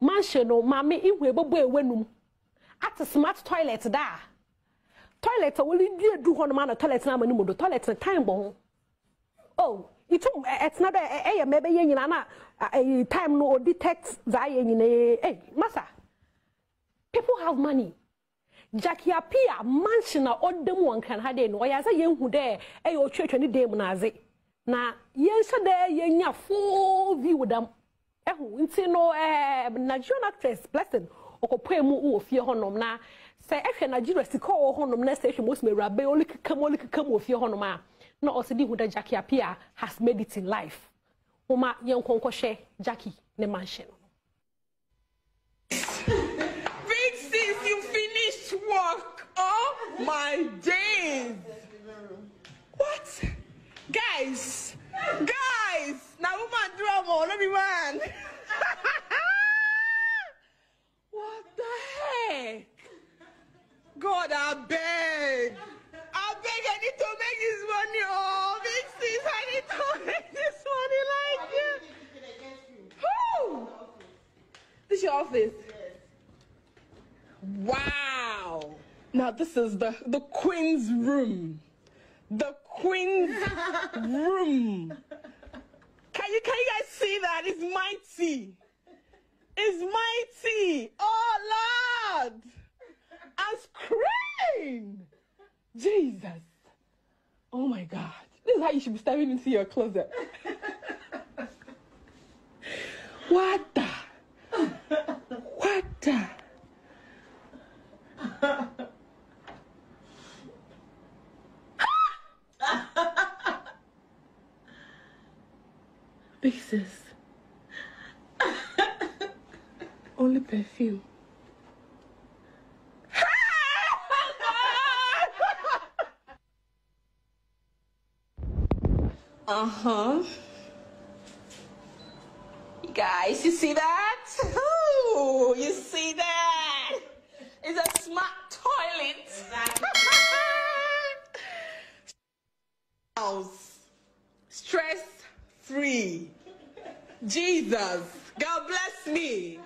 mansion no maame ihu ebɔbɔ ewe num. Ate smart toilet da. Toilet a wɔde die du hɔ nom ana toilet na ama ne mu do. Toilet na time bɔ ho. Oh itum ɛtena dɛ ɛyɛ mɛ bɛyɛ nyinaa na ɛyi time no o detect za ayɛ nyinaa ɛy masa people have money. Jackie apia mansion a ɔda mu wɔn kan ha de no ɔyɛ sɛ yɛn hu dɛ ɛyɛ otwatwa ne dan mu n'adze na yɛn nhyɛ dɛ yɛn nya full view dam nti no eh, ɛɛ nigerian actress blessing mu wɔ fie hɔnom na nigeria sika ɔwɔ hɔnom na ɔle keka fie hɔnom a na ɔsɛ de hu dɛ Jacky Appiah has made it in life Jacky ne mansion. Big sis, you finished work. Oh my days. What? Guys, let what the heck? God, I beg. I beg, I need to make this money. Oh, big sis, I need to make this money like you. Who? This your office? Yes. Wow. Now this is the the queen's room. The queen's room. Can you can you guys see mighty. It's mighty. Oh Lord. I'm. Jesus. Oh my God. This is how you should be staring into your closet. what the? What the? Big sis. Only perfume. Uh huh. You guys, you see that? Ooh, you see that? It's a smart toilet. House. Stress free. Jesus. God bless me.